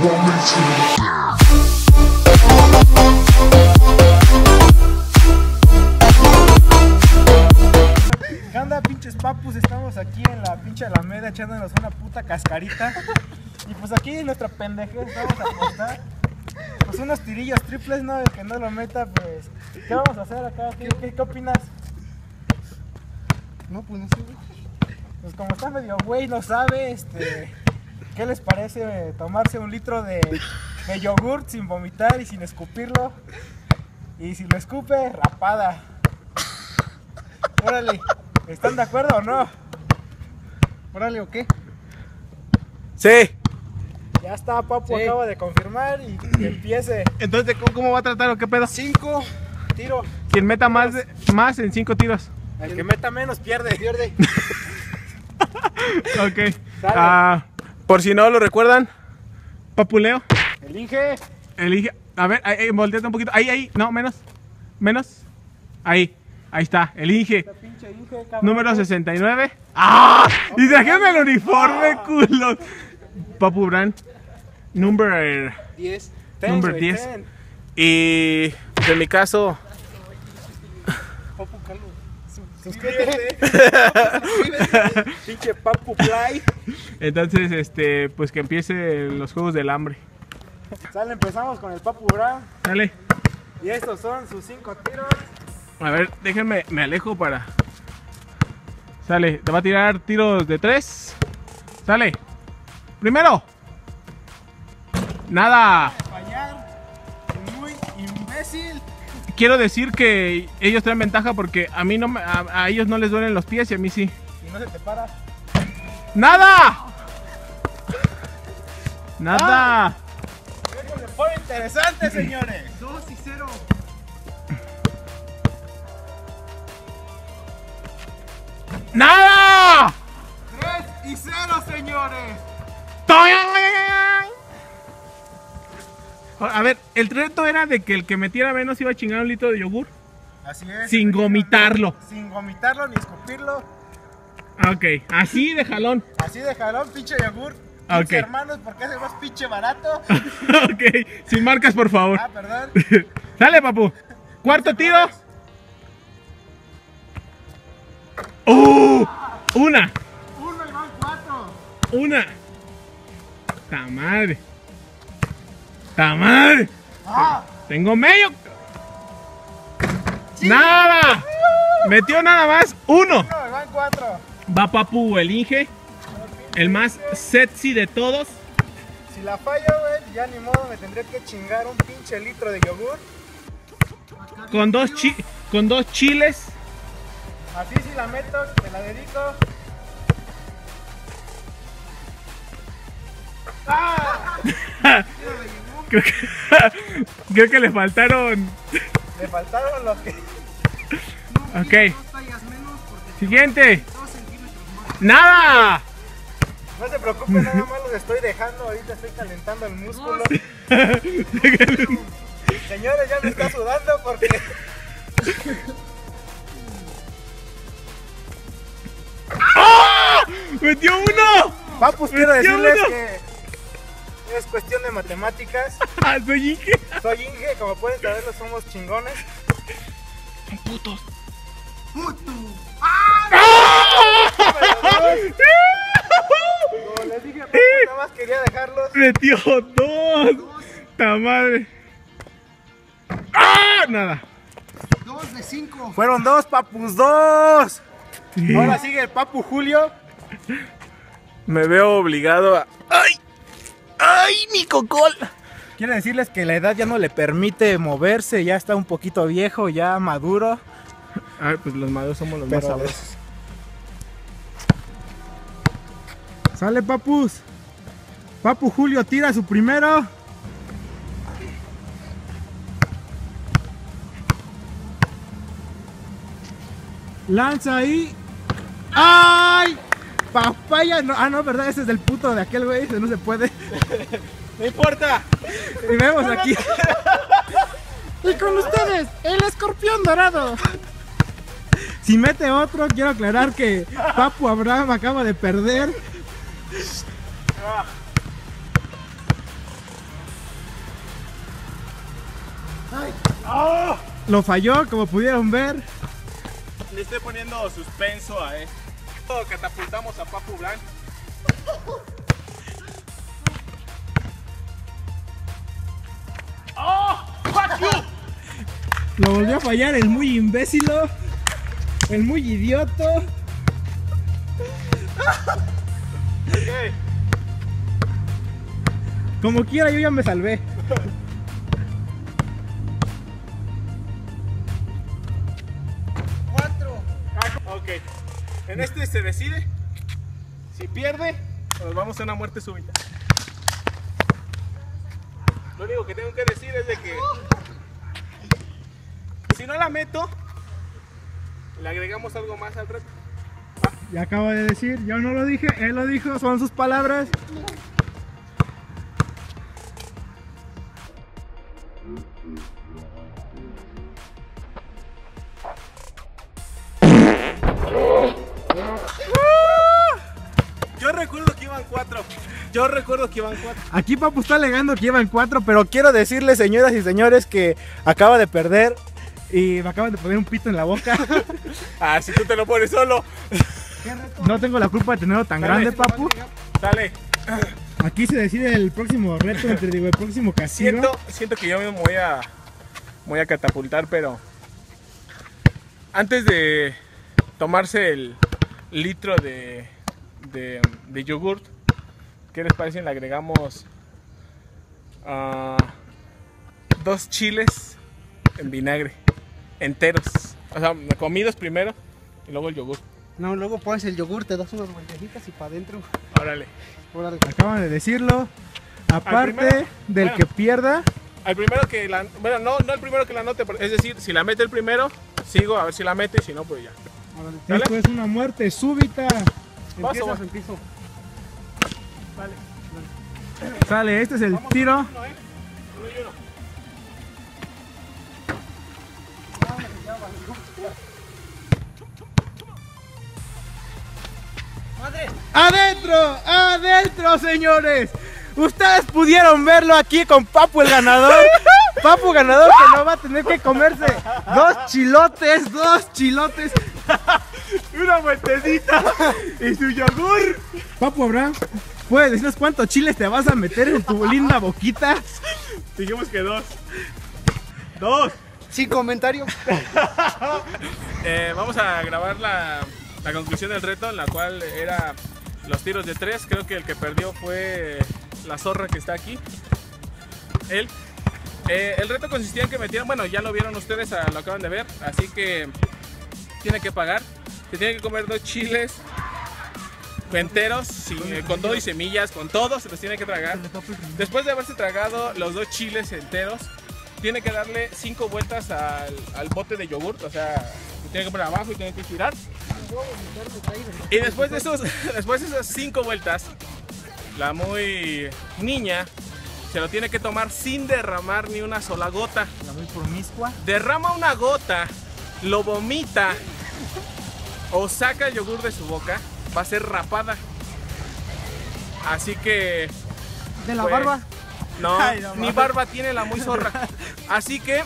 ¿Qué onda, pinches papus? Estamos aquí en la pinche Alameda echándonos una puta cascarita. Y pues aquí nuestra pendejez vamos a apostar. Pues unos tirillos triples, ¿no? El que no lo meta, pues. ¿Qué vamos a hacer acá? ¿Qué, qué, qué opinas? No, pues no sé. Pues como está medio güey, no sabe, este. ¿Qué les parece eh, tomarse un litro de, de yogurt sin vomitar y sin escupirlo? Y si lo escupe, rapada. Órale, ¿están de acuerdo o no? Órale, ¿o qué? Sí. Ya está, Papu Sí. acaba de confirmar y que empiece. Entonces, ¿cómo, cómo va a tratar o qué pedo? Cinco, tiro. Quien meta más, de- más en cinco tiros. El que meta menos pierde. Pierde. Ok. Ah, por si no lo recuerdan, Papuleo, Elige. elige. A ver, ahí, ahí, volteate un poquito. Ahí, ahí, no, menos. Menos. Ahí, ahí está. Elige. Inge. Número 69. ¡Ah! Y trajeron el uniforme, culo. Papu Brand. Number. 10. Ten, Number güey, 10. ten. Y. En mi caso. Papu Calo. Suscríbete. Pinche Papu Play. Entonces, este. Pues que empiece los juegos del hambre. Sale, empezamos con el Papu Brown. Dale. Y estos son sus cinco tiros. A ver, déjenme, me alejo para. Sale, te va a tirar tiros de tres. Sale. Primero. Nada. Fallar. Muy imbécil. Quiero decir que ellos traen ventaja porque a mí no me- a, a ellos no les duelen los pies y a mí sí. Y no se te para. ¡Nada! ¡Nada! Se pone interesante, señores. 2 y 0. ¡Nada! 3 y 0, señores. A ver, el reto era de que el que metiera menos iba a chingar un litro de yogur Así es. sin gomitarlo. Sin vomitarlo ni escupirlo. Ok, así de jalón. Así de jalón, pinche yogur. Ok. 15 hermanos, porque hace más pinche barato. ok, sin marcas, por favor. Ah, perdón. Sale, papu. Cuarto tiro. ¡Uh! Una, Uno y van cuatro. una. ¡Ta madre! ¡Ta madre! Ah, Tengo medio. ¡Nada! Metió nada más uno. van cuatro. Va Papu el Inge, el más sexy de todos. Si la fallo, güey, ya ni modo, me tendré que chingar un pinche litro de yogur. Con dos, chi- con dos chiles. Así si la meto, te la dedico. ¡Ah! Creo que, creo que le faltaron. Le faltaron los que. Ok, menos porque siguiente. 2 centímetros más. ¡Nada! No se preocupen, nada más los estoy dejando. Ahorita estoy calentando el músculo. Señores, ya me está sudando porque. ¡Metió uno! Papus, quiero decirles uno. que es cuestión de matemáticas. Ah, Soy Inge. Soy Inge, como pueden saberlo, somos chingones. Putos. ¡Puto! Como les dije, Papus, nada más quería dejarlos. Metió dos. ¡Ta madre! ¡Ah! Nada. 2 de 5. Fueron dos, Papus, dos. Sí. Ahora sigue el Papu Julio. Me veo obligado a. ¡Ay! ¡Ay, mi cocol! Quiero decirles que la edad ya no le permite moverse, ya está un poquito viejo, ya maduro. Ay, pues los malos somos los más sabrosos. Sale Papus. Papu Julio tira su primero. Lanza ahí. ¡Ay! Papaya, no, ah, no, verdad, ese es del puto de aquel güey, no se puede. No importa. Y vemos aquí. y con ustedes, el escorpión dorado. Si mete otro, quiero aclarar que Papu Abraham acaba de perder. Lo falló, como pudieron ver. Le estoy poniendo suspenso a esto. Catapultamos a Papu Blanc. ¡Oh! ¡Fuck you! Lo volvió a fallar el muy imbécilo. El muy idioto. Como quiera, yo ya me salvé. En este se decide. Si pierde, nos vamos a una muerte súbita. Lo único que tengo que decir es de que si no la meto, le agregamos algo más al reto. Ya acabo de decir, yo no lo dije, él lo dijo, son sus palabras. Que iban cuatro. Aquí Papu está alegando que llevan cuatro, pero quiero decirles, señoras y señores, que acaba de perder y me acaban de poner un pito en la boca. Ah, si tú te lo pones solo. No tengo la culpa de tenerlo tan Dale. grande, Papu. Dale. Aquí se decide el próximo reto, entre digo, el próximo castigo. Siento, siento que yo me voy a, voy a catapultar, pero antes de tomarse el litro de, de, de yogurt, ¿qué les parece le agregamos ah, dos chiles en vinagre, enteros? O sea, comidos primero y luego el yogur. No, luego pones el yogur, te das unas vueltecitas y para adentro. Órale. Órale. Acaban de decirlo. Aparte primero- del bueno. que pierda, Al primero que la, bueno, no, no el primero que la pero- es decir, si la mete el primero, sigo a ver si la mete y si no, pues ya. Órale. Es una muerte súbita. Paso, Empiezas, empiezo. Sale, este es el tiro. Uno, ¿eh? Uno y uno. ¡Adentro! ¡Adentro, señores! Ustedes pudieron verlo aquí con Papu el ganador. Papu ganador que no va a tener que comerse dos chilotes, dos chilotes. Una vueltecita y su yogur. Papu Abraham, ¿puedes decirnos cuántos chiles te vas a meter en tu linda boquita? Dijimos que dos. Dos. Sin comentario. Eh, vamos a grabar la, la conclusión del reto, en la cual era los tiros de tres. Creo que el que perdió fue la zorra que está aquí. Él. Eh, el reto consistía en que metieran, bueno, ya lo vieron ustedes, ah, lo acaban de ver, así que tiene que pagar. Se tiene que comer dos chiles enteros, sin- eh, con todo y semillas, con todo, se los tiene que tragar. Después de haberse tragado los dos chiles enteros, tiene que darle cinco vueltas al, al bote de yogurt, o sea, tiene que poner abajo y tiene que girar. Y después de esos, después de esas cinco vueltas, la muy niña se lo tiene que tomar sin derramar ni una sola gota. La muy promiscua. Derrama una gota, lo vomita o saca el yogur de su boca, va a ser rapada. Así que De la Pues, barba. no, Ay, no ni barba tiene la muy zorra. Así que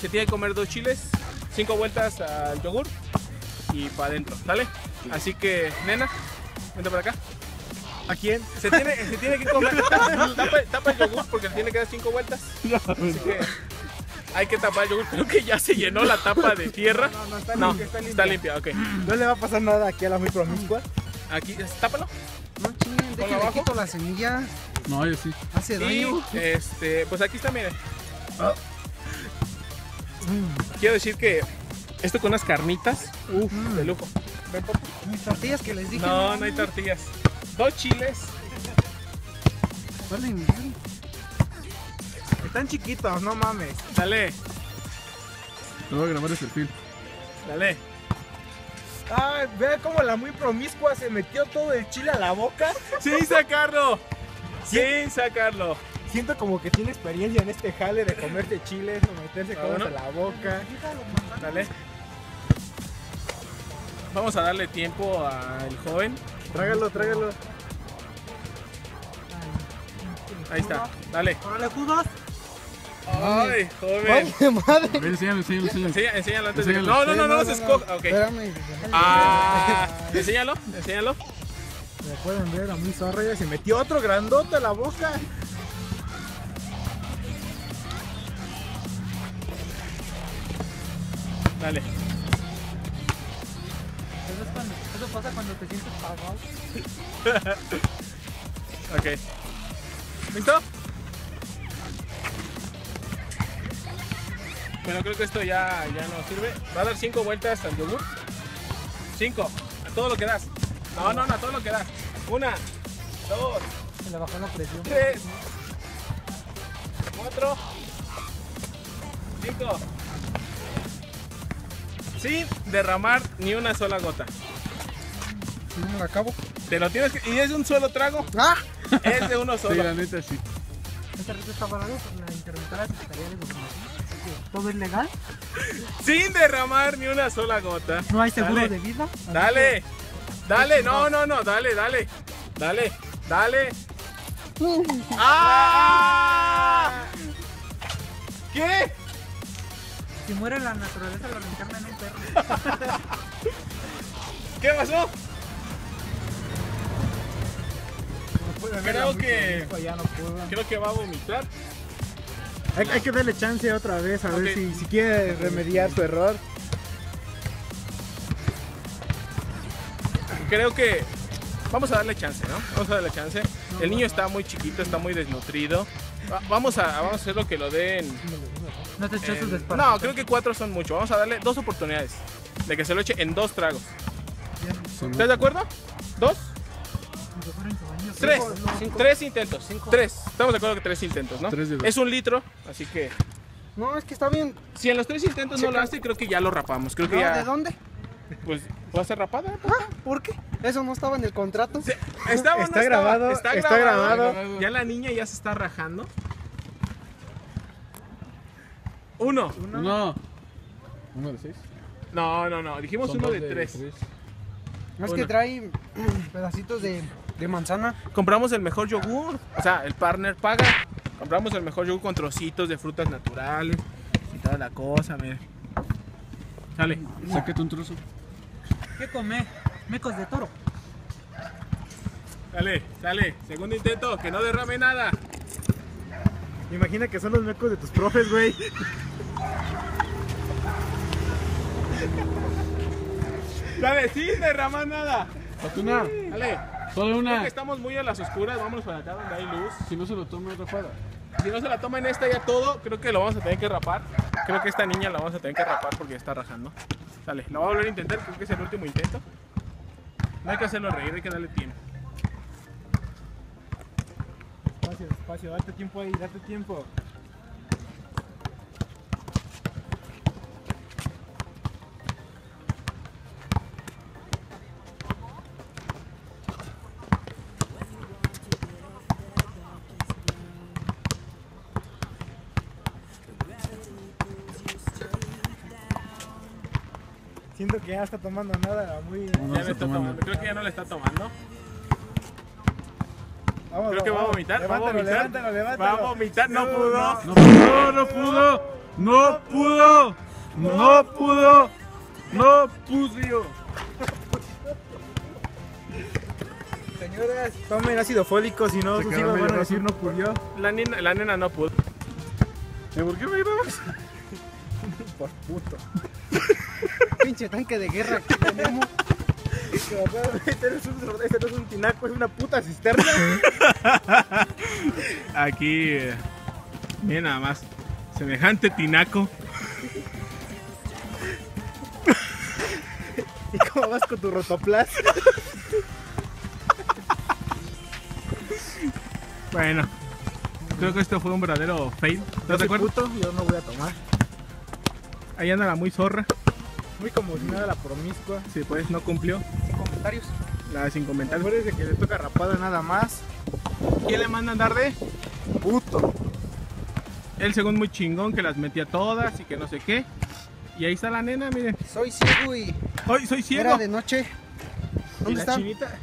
se tiene que comer dos chiles, cinco vueltas al yogur y para adentro, ¿sale? Así que, nena, vente para acá. ¿A quién? Se tiene, se tiene que comer. Tapa, tapa el yogur porque le tiene que dar cinco vueltas. Así que hay que tapar el yogur. Creo que ya se llenó la tapa de tierra. No, no, está No, limpia, está está limpia. limpia, ok. No le va a pasar nada aquí a la muy promiscua. Aquí, tápalo. No chinguen, déjenle abajo. quito la semilla. No, yo sí. Hace Y daño. este, pues aquí está, miren. Quiero decir que esto con unas carnitas, uff, de lujo. Ven, papu. Mis tortillas que les dije. No, no hay tortillas. Dos chiles. Valen. Están chiquitos, no mames. Dale, Te voy a grabar el perfil. dale. Ay, ve cómo la muy promiscua se metió todo el chile a la boca. Sin sacarlo. Sin sacarlo. Siento como que tiene experiencia en este jale de comerse chiles o meterse Ah, cosas bueno. a la boca. Dale. Vamos a darle tiempo al joven. Trágalo, trágalo. Ahí está. Dale. Órale, judos. Ay, joven. ¡Ay, madre! A ver, enséñalo, enséñalo, enséñalo. Enseña- enséñalo antes de. Enséñalo. No, no, no, no, se escoja. Ok. Espérame. Ah, enséñalo, enséñalo. Me pueden ver a mi zorra ya se metió otro grandote a la boca. Dale. Eso, es cuando, eso pasa cuando te sientes pagado. Ok. ¿Listo? Bueno, creo que esto ya, ya no sirve. Va a dar 5 vueltas al yogur. 5. A todo lo que das. No, no, no, a todo lo que das. Una, dos, Se le bajó la presión. tres, cuatro, cinco. Sin derramar ni una sola gota. Si no me la acabo. Te lo tienes que. Y es de un solo trago. ¡Ah! Es de uno Sí, solo. la neta, sí. Este reto está parado por la interventora Secretaría de ¿Todo es legal? Sin derramar ni una sola gota. ¿No hay seguro Dale. de vida? Dale, dale, no, no, no, dale, dale, dale, dale. ¡Ah! ¿Qué? Si muere la naturaleza, lo reencarna en un perro. ¿Qué pasó? Creo que-. Creo que va a vomitar. Hay, hay que darle chance otra vez a ver si, si quiere remediar su error. Creo que vamos a darle chance, ¿no? Vamos a darle chance. El niño está muy chiquito, está muy desnutrido. Va- Vamos a, vamos a hacer lo que lo den. No te eches sus desparasitos. No, creo que cuatro son mucho. Vamos a darle dos oportunidades de que se lo eche en dos tragos. ¿Estás de acuerdo? ¿Dos? Tres. Tres intentos. Tres. Estamos de acuerdo que tres intentos, ¿no? Tres de dos. Es un litro, así que No, es que está bien. si en los tres intentos no lo hace, creo que ya lo rapamos. Creo que No, ya. ¿De dónde? Pues va a ser rapada. Ah, ¿por qué? Eso no estaba en el contrato. Sí, Estaba, no Está estaba? grabado, Está, está grabado. grabado. Ya la niña ya se está rajando. Uno. Uno. Uno de seis. No, no, no. Dijimos Son uno de tres. Es Uno. que trae pedacitos de, de manzana. Compramos el mejor yogur. O sea, el partner paga. Compramos el mejor yogur con trocitos de frutas naturales y toda la cosa, mire. Sale. Sácate un trozo. ¿Qué come? Mecos de toro. Dale, dale. Segundo intento, que no derrame nada. Imagina que son los mecos de tus profes, güey. Dale, sin derramar nada. Sácate una. Creo que estamos muy a las oscuras. Vámonos para acá donde hay luz. Si no se lo toma rapada. Si no se la toma en esta ya todo, creo que lo vamos a tener que rapar. Creo que esta niña la vamos a tener que rapar porque está rajando. Dale, la voy a volver a intentar, creo que es el último intento. No hay que hacerlo reír, hay que darle tiempo. Despacio, despacio, date tiempo ahí, date tiempo. Siento que ya está tomando nada muy... No, ya no está está tomando. tomando, creo que ya no le está tomando. Vamos, Creo que va a vomitar, va a Levántalo, vomitar. levántalo, levántalo. Va a vomitar, no pudo. No pudo, no pudo. No pudo. No pudo. No pudo. Señoras, tomen ácido fólico, si no Se sus quedó hijos medio van a decir rojo. no pudió. La nena, la nena no pudo. ¿Y por qué me grabas? Por puto. Pinche tanque de guerra que tenemos. Este no es un, este no es un tinaco, es una puta cisterna. Aquí, eh, miren nada más. Semejante tinaco. ¿Y cómo vas con tu rotoplas? Bueno, creo que esto fue un verdadero fail. ¿Estás de soy acuerdo? puto, yo no voy a tomar. Ahí anda la muy zorra. Muy como si nada la promiscua. Sí, pues no cumplió. Comentarios. La sin comentarios. Acuérdense que le toca rapada nada más. ¿Quién le manda a andar de? Puto. Él según muy chingón que las metía todas y que no sé qué. Y ahí está la nena, miren. Soy ciego y ¡Ay, soy ciego! era de noche. ¿Y ¿Dónde la está? chinita?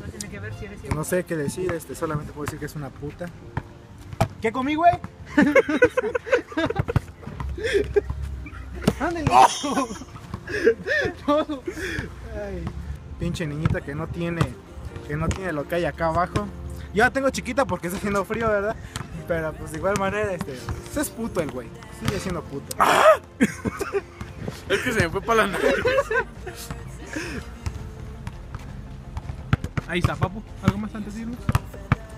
No tiene que ver si eres ciego. No sé qué decir, este, solamente puedo decir que es una puta. ¿Qué comí, güey? Ándale. Ay, pinche niñita que no tiene que no tiene lo que hay acá abajo. Yo la tengo chiquita porque está haciendo frío, ¿verdad? Pero pues de igual manera, este, pues, es puto el güey. Sigue siendo puto. Es que se me fue para la nariz. Ahí está, papu. ¿Algo más antes de irnos?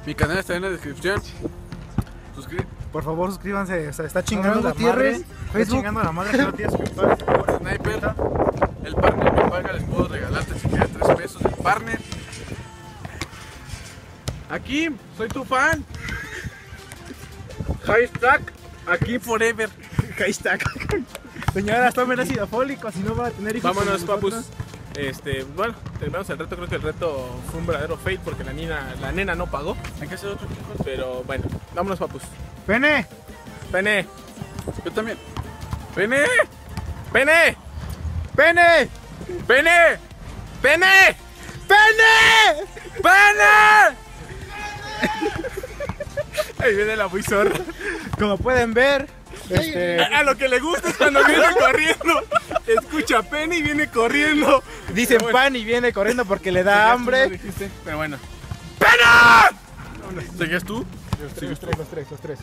Mi canal está en la descripción. Suscríbete. Por favor, suscríbanse. O sea, está chingando la Gutiérrez, madre. Está Facebook. chingando la madre que no tiene suscriptores. Sniper. El partner me paga, les puedo regalarte si quieres 3 pesos el partner. Aquí, soy tu fan. Hashtag aquí forever. Hashtag. Señoras, tomen ácido fólico, si no van a tener hijos. Vámonos, papus. Este, bueno, terminamos el reto. Creo que el reto fue un verdadero fail porque la nena, la nena no pagó. Hay que hacer otro tipo. Pero bueno, vámonos, papus. Pene. Pene. Yo también. Pene. Pene. Pene. Pene. Pene. Pene. Pene. Ahí viene la muy zorra. Como pueden ver, este, A, a lo que le gusta es cuando viene corriendo. Escucha pene y viene corriendo. dicen bueno. pan y viene corriendo porque le da hambre. dijiste, pero bueno. ¡Pene! ¿Sigues tú? Los tres, los tres, los tres.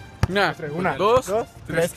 Una, dos, dos tres.